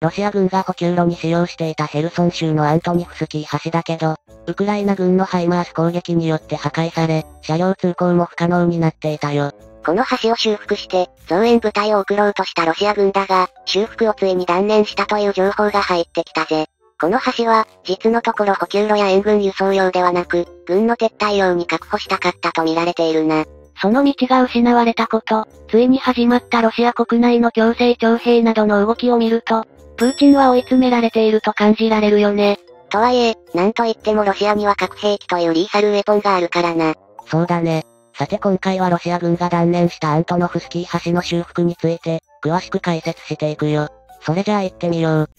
ロシア軍が補給路に使用していたヘルソン州のアントニフスキー橋だけど、ウクライナ軍のハイマース攻撃によって破壊され、車両通行も不可能になっていたよ。この橋を修復して、増援部隊を送ろうとしたロシア軍だが、修復をついに断念したという情報が入ってきたぜ。この橋は、実のところ補給路や援軍輸送用ではなく、軍の撤退用に確保したかったと見られているな。その道が失われたこと、ついに始まったロシア国内の強制徴兵などの動きを見ると、プーチンは追い詰められていると感じられるよね。とはいえ、なんといってもロシアには核兵器というリーサルウェポンがあるからな。そうだね。さて今回はロシア軍が断念したアントノフスキー橋の修復について、詳しく解説していくよ。それじゃあ行ってみよう。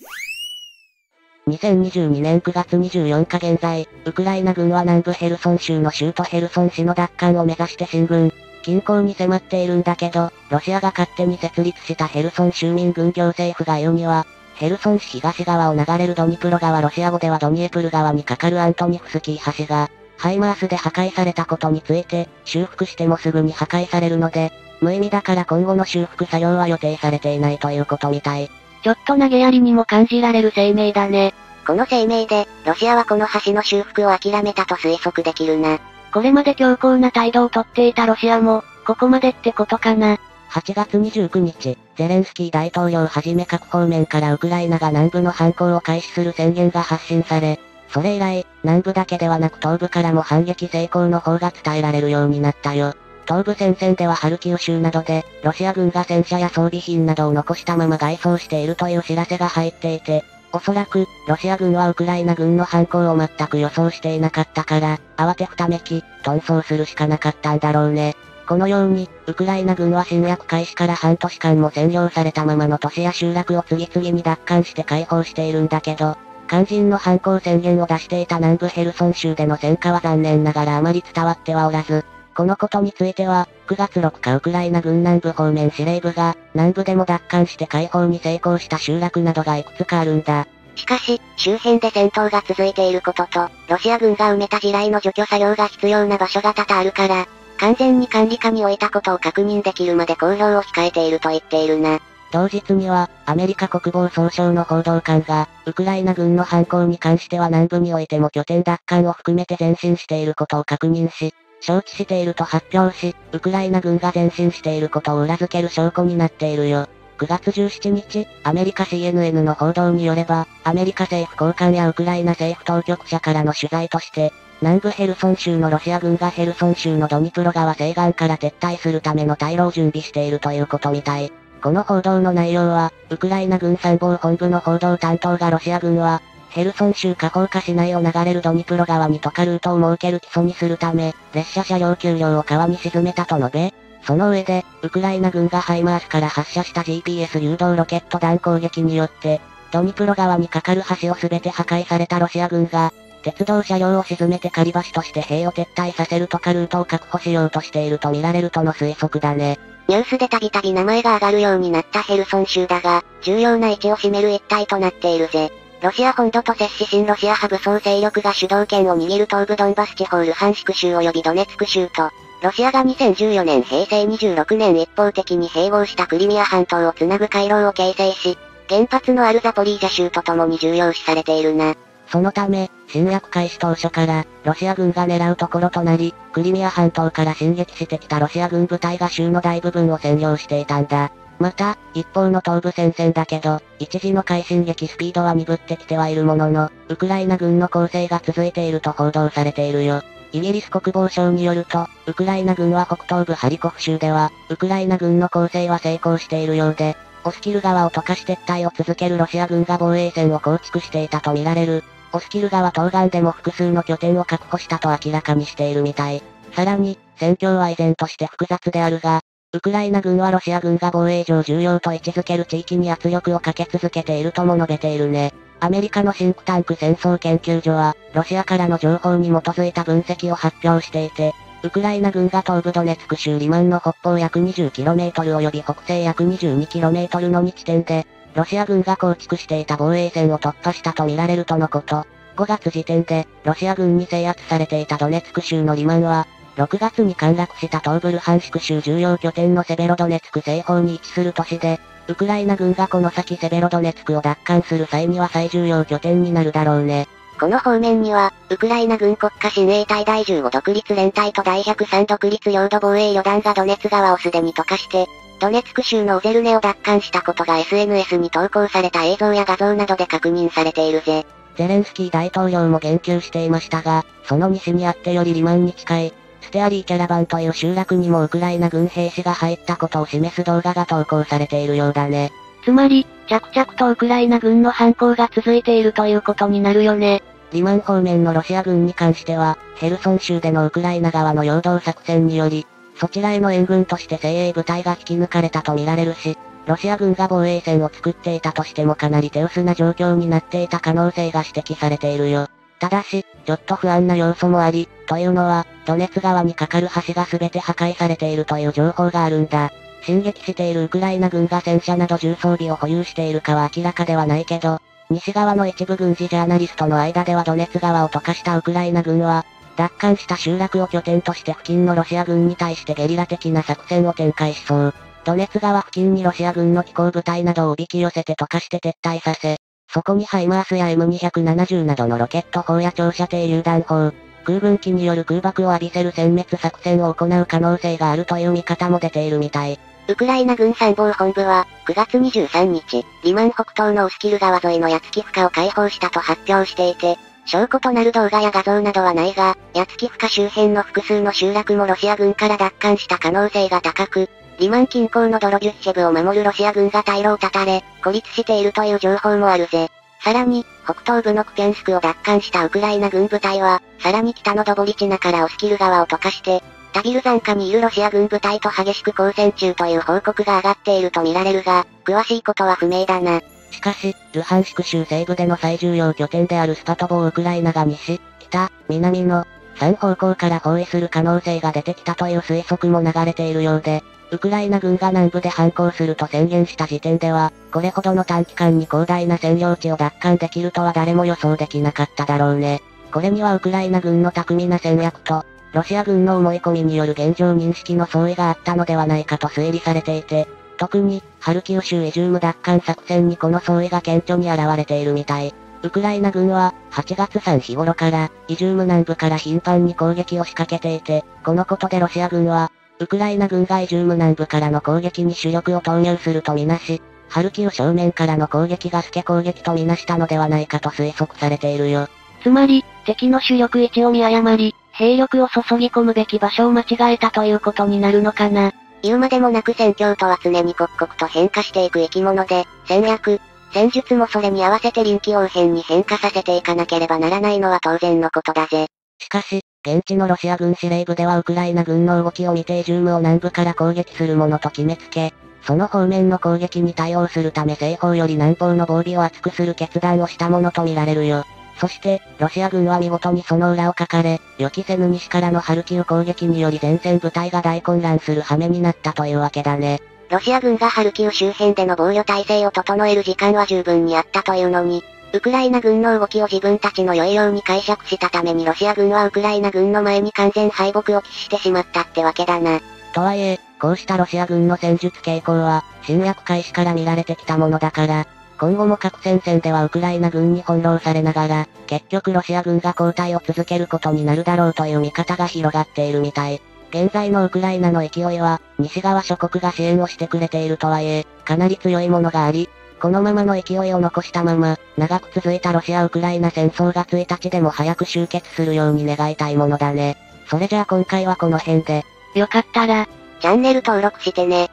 2022年9月24日現在、ウクライナ軍は南部ヘルソン州の州都ヘルソン市の奪還を目指して進軍。近郊に迫っているんだけど、ロシアが勝手に設立したヘルソン州民軍行政府が言うには、ヘルソン市東側を流れるドニプロ川ロシア語ではドニエプル川に架かるアントニフスキー橋が、ハイマースで破壊されたことについて、修復してもすぐに破壊されるので、無意味だから今後の修復作業は予定されていないということみたい。ちょっと投げやりにも感じられる声明だね。この声明で、ロシアはこの橋の修復を諦めたと推測できるな。これまで強硬な態度をとっていたロシアも、ここまでってことかな。8月29日、ゼレンスキー大統領はじめ各方面からウクライナが南部の反攻を開始する宣言が発信され、それ以来、南部だけではなく東部からも反撃成功の方が伝えられるようになったよ。東部戦線ではハルキウ州などで、ロシア軍が戦車や装備品などを残したまま外装しているという知らせが入っていて、おそらく、ロシア軍はウクライナ軍の反攻を全く予想していなかったから、慌てふためき、遁走するしかなかったんだろうね。このように、ウクライナ軍は侵略開始から半年間も占領されたままの都市や集落を次々に奪還して解放しているんだけど、肝心の反攻宣言を出していた南部ヘルソン州での戦果は残念ながらあまり伝わってはおらず、このことについては、9月6日ウクライナ軍南部方面司令部が、南部でも奪還して解放に成功した集落などがいくつかあるんだ。しかし、周辺で戦闘が続いていることと、ロシア軍が埋めた地雷の除去作業が必要な場所が多々あるから、完全に管理下に置いたことを確認できるまで公表を控えていると言っているな。同日には、アメリカ国防総省の報道官が、ウクライナ軍の反攻に関しては南部においても拠点奪還を含めて前進していることを確認し、承知していると発表し、ウクライナ軍が前進していることを裏付ける証拠になっているよ。9月17日、アメリカ CNN の報道によれば、アメリカ政府高官やウクライナ政府当局者からの取材として、南部ヘルソン州のロシア軍がヘルソン州のドニプロ川西岸から撤退するための退路を準備しているということみたい。この報道の内容は、ウクライナ軍参謀本部の報道担当がロシア軍は、ヘルソン州下方下市内を流れるドニプロ川にトカルートを設ける基礎にするため、列車車両給料を川に沈めたと述べ、その上で、ウクライナ軍がハイマースから発射した GPS 誘導ロケット弾攻撃によって、ドニプロ川に架かる橋を全て破壊されたロシア軍が、鉄道車両を沈めて仮橋として兵を撤退させるとかルートを確保しようとしていると見られるとの推測だね。ニュースでたびたび名前が挙がるようになったヘルソン州だが、重要な位置を占める一帯となっているぜ。ロシア本土と接し新ロシア派武装勢力が主導権を握る東部ドンバス地方ルハンシク州及びドネツク州と、ロシアが2014年平成26年一方的に併合したクリミア半島をつなぐ回廊を形成し、原発のあるザポリージャ州と共に重要視されているな。そのため、侵略開始当初から、ロシア軍が狙うところとなり、クリミア半島から進撃してきたロシア軍部隊が州の大部分を占領していたんだ。また、一方の東部戦線だけど、一時の快進撃スピードは鈍ってきてはいるものの、ウクライナ軍の攻勢が続いていると報道されているよ。イギリス国防省によると、ウクライナ軍は北東部ハリコフ州では、ウクライナ軍の攻勢は成功しているようで、オスキル川を溶かし撤退を続けるロシア軍が防衛線を構築していたとみられる。オスキル川東岸でも複数の拠点を確保したと明らかにしているみたい。さらに、戦況は依然として複雑であるが、ウクライナ軍はロシア軍が防衛上重要と位置づける地域に圧力をかけ続けているとも述べているね。アメリカのシンクタンク戦争研究所は、ロシアからの情報に基づいた分析を発表していて、ウクライナ軍が東部ドネツク州リマンの北方約 20km 及び北西約 22km の2地点で、ロシア軍が構築していた防衛線を突破したとみられるとのこと。5月時点で、ロシア軍に制圧されていたドネツク州のリマンは、6月に陥落した東部ルハンシク州重要拠点のセベロドネツク西方に位置する都市で、ウクライナ軍がこの先セベロドネツクを奪還する際には最重要拠点になるだろうね。この方面には、ウクライナ軍国家親衛隊第15独立連隊と第103独立領土防衛旅団がドネツ川をすでに溶かして、ドネツク州のオゼルネを奪還したことが SNS に投稿された映像や画像などで確認されているぜ。ゼレンスキー大統領も言及していましたが、その西にあってよりリマンに近い、ステアリーキャラバンという集落にもウクライナ軍兵士が入ったことを示す動画が投稿されているようだね。つまり、着々とウクライナ軍の反攻が続いているということになるよね。リマン方面のロシア軍に関しては、ヘルソン州でのウクライナ側の陽動作戦により、そちらへの援軍として精鋭部隊が引き抜かれたと見られるし、ロシア軍が防衛線を作っていたとしてもかなり手薄な状況になっていた可能性が指摘されているよ。ただし、ちょっと不安な要素もあり、というのは、ドネツ川に架かる橋が全て破壊されているという情報があるんだ。進撃しているウクライナ軍が戦車など重装備を保有しているかは明らかではないけど、西側の一部軍事ジャーナリストの間ではドネツ川を溶かしたウクライナ軍は、奪還した集落を拠点として付近のロシア軍に対してゲリラ的な作戦を展開しそう。ドネツ川付近にロシア軍の機構部隊などをおびき寄せて溶かして撤退させ、そこにハイマースや M270 などのロケット砲や長射程榴弾砲、空軍機による空爆を浴びせる殲滅作戦を行う可能性があるという見方も出ているみたい。ウクライナ軍参謀本部は、9月23日、リマン北東のオスキル川沿いのヤツキフカを解放したと発表していて、証拠となる動画や画像などはないが、ヤツキフカ周辺の複数の集落もロシア軍から奪還した可能性が高く、リマン近郊のドロジュッシェブを守るロシア軍が退路を断たれ、孤立しているという情報もあるぜ。さらに、北東部のクピャンスクを奪還したウクライナ軍部隊は、さらに北のドボリチナからオスキル川を溶かして、タビル山下にいるロシア軍部隊と激しく交戦中という報告が上がっていると見られるが、詳しいことは不明だな。しかし、ルハンシク州西部での最重要拠点であるスパトボをウクライナが西、北、南の、3方向から包囲する可能性が出てきたという推測も流れているようで、ウクライナ軍が南部で反攻すると宣言した時点では、これほどの短期間に広大な占領地を奪還できるとは誰も予想できなかっただろうね。これにはウクライナ軍の巧みな戦略と、ロシア軍の思い込みによる現状認識の相違があったのではないかと推理されていて、特に、ハルキウ州イジューム奪還作戦にこの相違が顕著に現れているみたい。ウクライナ軍は、8月3日頃から、イジューム南部から頻繁に攻撃を仕掛けていて、このことでロシア軍は、ウクライナ軍がイジューム南部からの攻撃に主力を投入するとみなし、ハルキウ正面からの攻撃がスケ攻撃とみなしたのではないかと推測されているよ。つまり、敵の主力位置を見誤り、兵力を注ぎ込むべき場所を間違えたということになるのかな。言うまでもなく戦況とは常に刻々と変化していく生き物で、戦略、戦術もそれに合わせて臨機応変に変化させていかなければならないのは当然のことだぜ。しかし、現地のロシア軍司令部ではウクライナ軍の動きを見てイジュームを南部から攻撃するものと決めつけ、その方面の攻撃に対応するため西方より南方の防備を厚くする決断をしたものとみられるよ。そして、ロシア軍は見事にその裏をかかれ、予期せぬ西からのハルキウ攻撃により前線部隊が大混乱する羽目になったというわけだね。ロシア軍がハルキウ周辺での防御体制を整える時間は十分にあったというのに、ウクライナ軍の動きを自分たちの良いように解釈したためにロシア軍はウクライナ軍の前に完全敗北を喫してしまったってわけだな。とはいえ、こうしたロシア軍の戦術傾向は、侵略開始から見られてきたものだから、今後も各戦線ではウクライナ軍に翻弄されながら、結局ロシア軍が交代を続けることになるだろうという見方が広がっているみたい。現在のウクライナの勢いは、西側諸国が支援をしてくれているとはいえ、かなり強いものがあり、このままの勢いを残したまま、長く続いたロシア・ウクライナ戦争が1日でも早く終結するように願いたいものだね。それじゃあ今回はこの辺で。よかったら、チャンネル登録してね。